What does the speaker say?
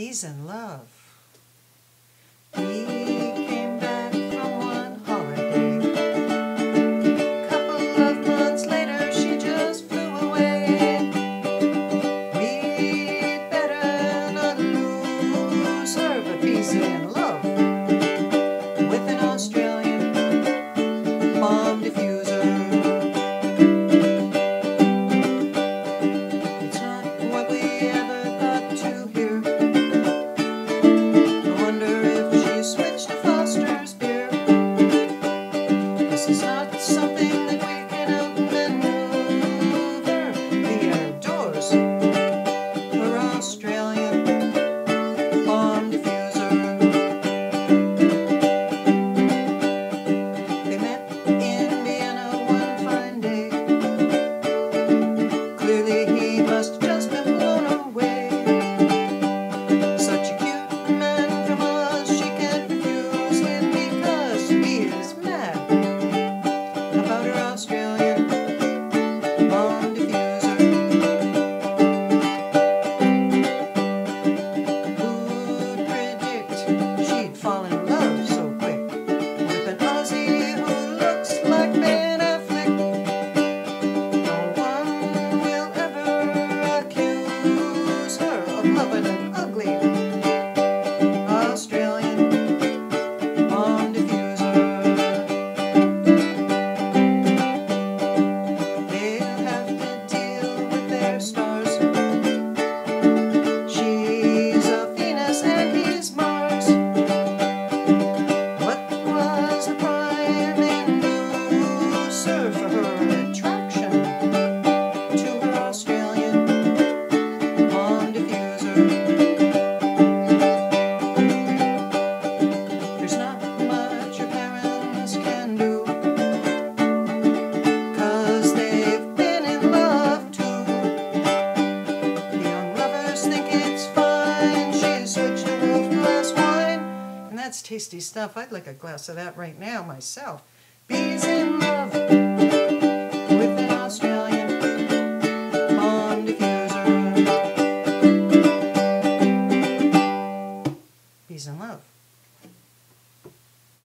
He's in love. that's tasty stuff. I'd like a glass of that right now myself. Bees in love.